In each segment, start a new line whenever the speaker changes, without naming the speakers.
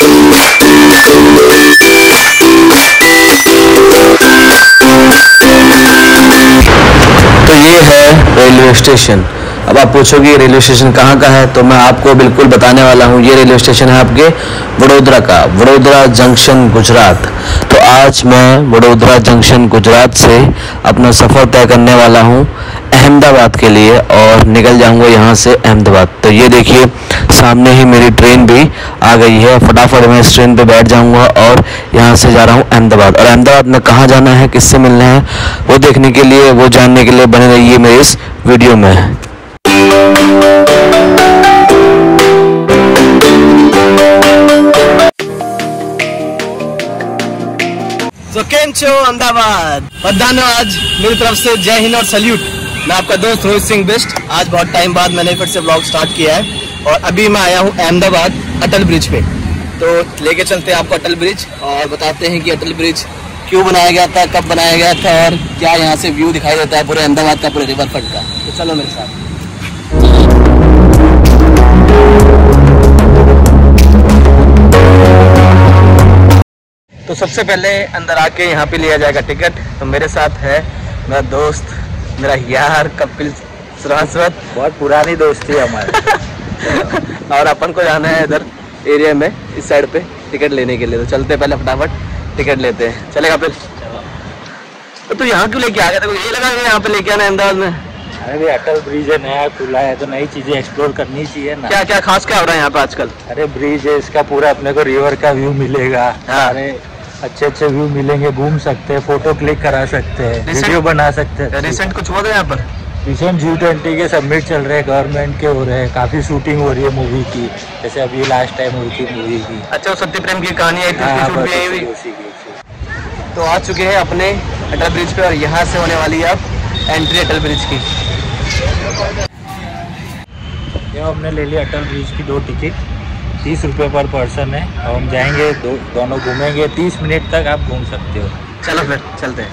तो ये है रेलवे स्टेशन। अब आप पूछोगे रेलवे स्टेशन कहाँ का है? तो मैं आपको बिल्कुल बताने वाला हूँ, ये रेलवे स्टेशन है आपके वडोदरा का, वडोदरा जंक्शन, गुजरात। तो आज मैं वडोदरा जंक्शन, गुजरात से अपना सफ़र तय करने वाला हूँ अहमदाबाद के लिए और निकल जाऊँगा यहाँ से अहमदाबाद। तो ये देखिए सामने ही मेरी ट्रेन भी आ गई है। फटाफट मैं इस ट्रेन पे बैठ जाऊँगा और यहाँ से जा रहा हूँ अहमदाबाद। और अहमदाबाद में कहाँ जाना है, किससे मिलना है, वो देखने के लिए, वो जानने के लिए बने रहिए मेरे इस वीडियो में। तो छो अहमदाबाद? बधानो आज मेरी तरफ़ से जय हिंद और सल्यूट। मैं आपका दोस्त रोहित सिंह बिस्ट। आज बहुत टाइम बाद मैंने फिर से ब्लॉग स्टार्ट किया है। और अभी मैं आया हूँ अहमदाबाद अटल ब्रिज पे। तो लेके चलते हैं आपको अटल ब्रिज और बताते हैं कि अटल ब्रिज क्यों बनाया गया था कब बनाया गया था और क्या यहाँ से व्यू दिखाई देता है पूरे अहमदाबाद का पूरे रिवर फ्रंट का। तो चलो मेरे साथ। तो सबसे पहले अंदर आके यहाँ पे लिया जाएगा टिकट। तो मेरे साथ है मेरा दोस्त मेरा यार कपिल श्रीवास्तव
बहुत पुरानी दोस्ती है हमारी।
और अपन को जाना है इधर एरिया में इस साइड पे टिकट लेने के लिए। तो चलते पहले फटाफट टिकट लेते हैं। चलेगा फिर? तो तू यहाँ क्यों लेके आ गया? ये लगा कि यहाँ पे लेके आना अहमदाबाद में।
अरे अटल ब्रिज है नया खुला है तो नई चीज़ें एक्सप्लोर करनी चाहिए ना।
क्या क्या खास क्या हो रहा है यहाँ पे आजकल?
अरे ब्रिज है इसका पूरा अपने को रिवर का व्यू मिलेगा।
हाँ।
अरे अच्छे अच्छे व्यू मिलेंगे घूम सकते हैं फ़ोटो क्लिक करा सकते हैं वीडियो बना सकते हैं।
रिसेंट कुछ हुआ था यहाँ पर?
रिसेंट जी ट्वेंटी के सबमिट चल रहे हैं गवर्नमेंट के हो रहे हैं काफ़ी शूटिंग हो रही है मूवी की। जैसे अभी लास्ट टाइम हुई थी मूवी की।
अच्छा सत्य प्रेम की कहानी आई थी
हाँ, उसी की,
तो आ चुके हैं अपने अटल ब्रिज पे और यहाँ से होने वाली है अब एंट्री अटल ब्रिज की।
ये हमने ले लिया अटल ब्रिज की दो टिकट तीस रुपये पर पर्सन है। और हम जाएँगे दो दोनों घूमेंगे। तीस मिनट तक आप घूम सकते हो।
चलो फिर चलते हैं।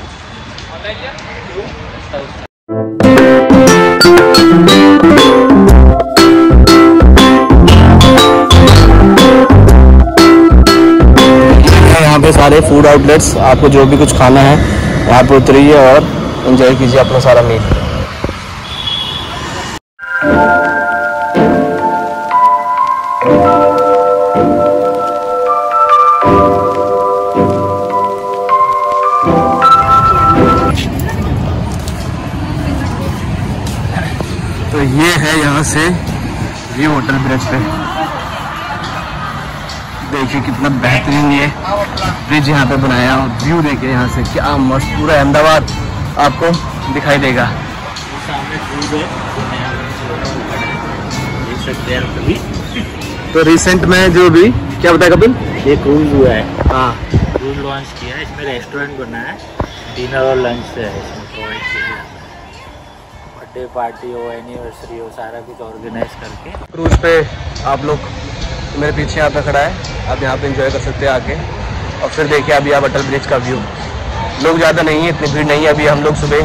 यहाँ पे सारे फ़ूड आउटलेट्स आपको जो भी कुछ खाना है, यहाँ पे उतरिए और एंजॉय कीजिए अपना सारा मील तो ये है यहाँ से व्यू होटल ब्रिज पे। देखिए कितना बेहतरीन ये ब्रिज यहाँ पे बनाया और व्यू देखिए यहाँ से क्या मस्त पूरा अहमदाबाद आपको दिखाई देगा। तो रिसेंट में जो भी क्या बताया कपिल?
ये क्रूज हुआ है।
हाँ।
क्रूज लॉन्च किया है इसमें रेस्टोरेंट बना है डिनर और लंच है इसमें। बर्थडे पार्टी हो एनिवर्सरी हो, सारा कुछ ऑर्गेनाइज करके।
क्रूज पे आप लोग मेरे पीछे यहाँ पे खड़ा है। आप यहाँ पे एंजॉय कर सकते हैं आके। और फिर देखिए अभी आप अटल ब्रिज का व्यू लोग ज़्यादा नहीं है, इतनी भीड़ नहीं है। अभी हम लोग सुबह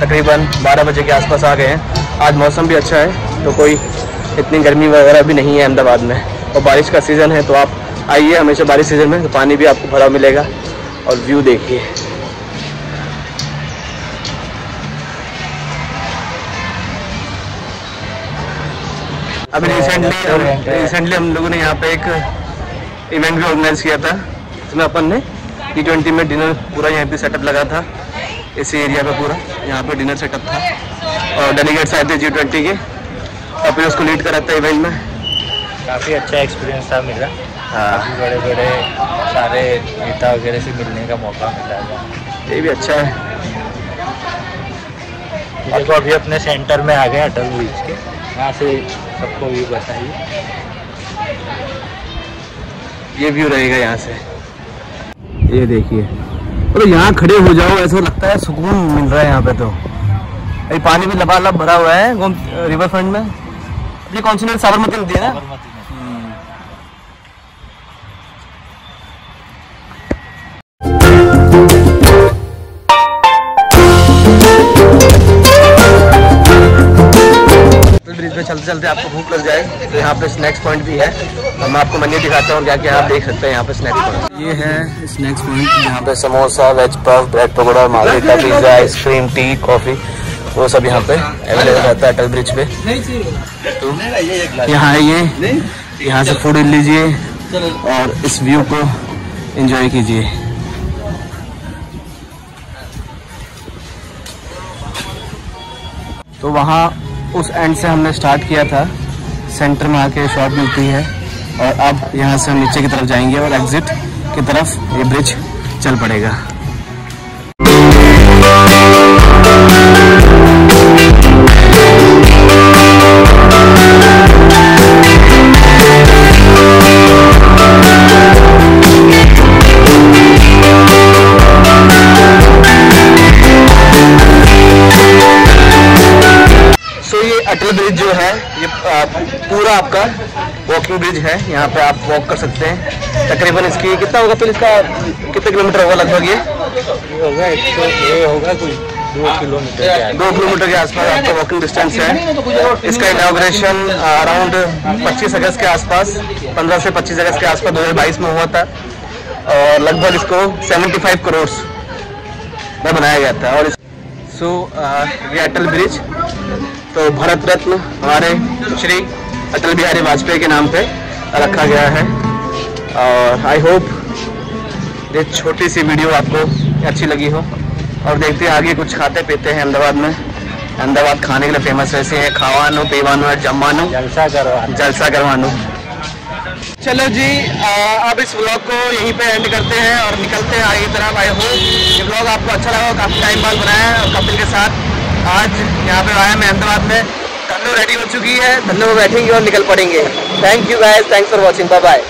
तकरीबन 12 बजे के आसपास आ गए हैं। आज मौसम भी अच्छा है तो कोई इतनी गर्मी वगैरह भी नहीं है अहमदाबाद में। और बारिश का सीज़न है तो आप आइए, हमेशा बारिश सीज़न में तो पानी भी आपको भरा मिलेगा। और व्यू देखिए। अभी रिसेंटली रिसेंटली हम लोगों ने यहाँ पे एक इवेंट भी ऑर्गेनाइज किया था जिसमें अपन ने टी ट्वेंटी में डिनर पूरा यहाँ पे सेटअप लगा था। इसी एरिया पे पूरा यहाँ पे डिनर सेटअप था। और डेलीगेट्स आए थे जी ट्वेंटी के। अपने उसको लीड करा था इवेंट में।
काफ़ी अच्छा एक्सपीरियंस था मेरा
हाँ।
बड़े बड़े सारे नेता वगैरह से मिलने का मौका मिला। था
ये भी अच्छा है।
देखो अभी अपने सेंटर में आ गए अटल ब्रिज के। यहाँ से सबको व्यू बताइए।
ये व्यू रहेगा यहाँ से। ये देखिए। मतलब यहाँ खड़े हो जाओ ऐसा लगता है सुकून मिल रहा है यहाँ पे तो। अभी पानी भी लबालब भरा हुआ है रिवर फ्रंट में। ये कौन सी नदी? साबरमती नदी है ना? चलते चलते आपको भूख लग जाए तो यहाँ पे स्नैक्स पॉइंट भी है। तो मैं आपको मेन्यू दिखाता हूँ क्या क्या आप देख सकते हैं यहाँ पे स्नैक्स पॉइंट ये है स्नैक्स पॉइंट यहाँ पे samosa veg puff bread pakora margherita pizza ice cream tea coffee वो सब यहाँ पे अवेलेबल रहता है अटल ब्रिज पे। तो यहाँ आइए यहाँ से फ़ूड लीजिए और इस व्यू को एंजॉय कीजिए। तो वहाँ उस एंड से हमने स्टार्ट किया था। सेंटर में आके शॉप मिलती है और अब यहाँ से हम नीचे की तरफ़ जाएँगे और एग्जिट की तरफ़ ये ब्रिज चल पड़ेगा। सो ब्रिज जो है ये पूरा आपका वॉकिंग ब्रिज है। यहाँ पे आप वॉक कर सकते हैं। तकरीबन इसकी कितना होगा फिर इसका कितने किलोमीटर होगा लगभग ये?
होगा ये होगा कोई दो किलोमीटर
दो किलोमीटर के आसपास आपका वॉकिंग डिस्टेंस है। इसका इनाग्रेशन अराउंड 25 अगस्त के आसपास 15 से 25 अगस्त के आसपास 2022 में हुआ था। और लगभग इसको 75 करोड़ में बनाया गया था। और सो ये अटल ब्रिज तो भारत रत्न हमारे श्री अटल बिहारी वाजपेयी के नाम पे रखा गया है। और आई होप ये छोटी सी वीडियो आपको अच्छी लगी हो। और देखते हैं आगे कुछ खाते पीते हैं अहमदाबाद में। अहमदाबाद खाने के लिए फ़ेमस वैसे है खावानो पीवानो जमानो
जलसा करवा
जलसा करवानो चलो जी अब इस व्लॉग को यहीं पे एंड करते हैं और निकलते हैं आगे तरफ़। आई होप ये व्लॉग आपको अच्छा लगा काफ़ी टाइम बाद बनाया है और कपिल के साथ। आज यहाँ पे आया मैं अहमदाबाद में। धन्नो रेडी हो चुकी है। धन्नो बैठेंगे और निकल पड़ेंगे। Thank you guys thanks for watching bye bye